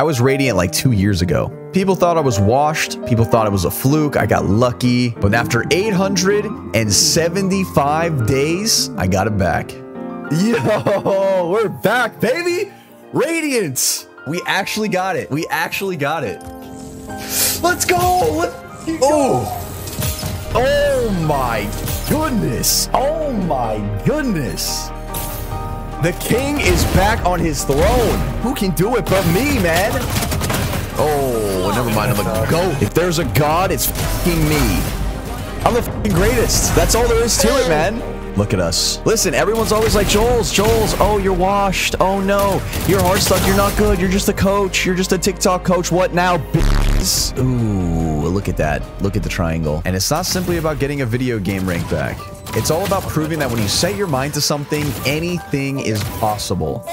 I was Radiant like two years ago. People thought I was washed. People thought it was a fluke. I got lucky. But after 875 days, I got it back. Yo, we're back, baby. Radiance. We actually got it. We actually got it. Let's go. Let's go. Oh. Oh my goodness. Oh my goodness. The king is back on his throne. Who can do it but me, man? Oh, never mind. I'm a goat. If there's a god, it's fucking me. I'm the greatest. That's all there is to it, man. Look at us. Listen, everyone's always like, Jollz, Jollz, oh, you're washed. Oh, no. You're hard stuck. You're not good. You're just a coach. You're just a TikTok coach. What now, bitches? Ooh, look at that. Look at the triangle. And it's not simply about getting a video game rank back. It's all about proving that when you set your mind to something, anything is possible.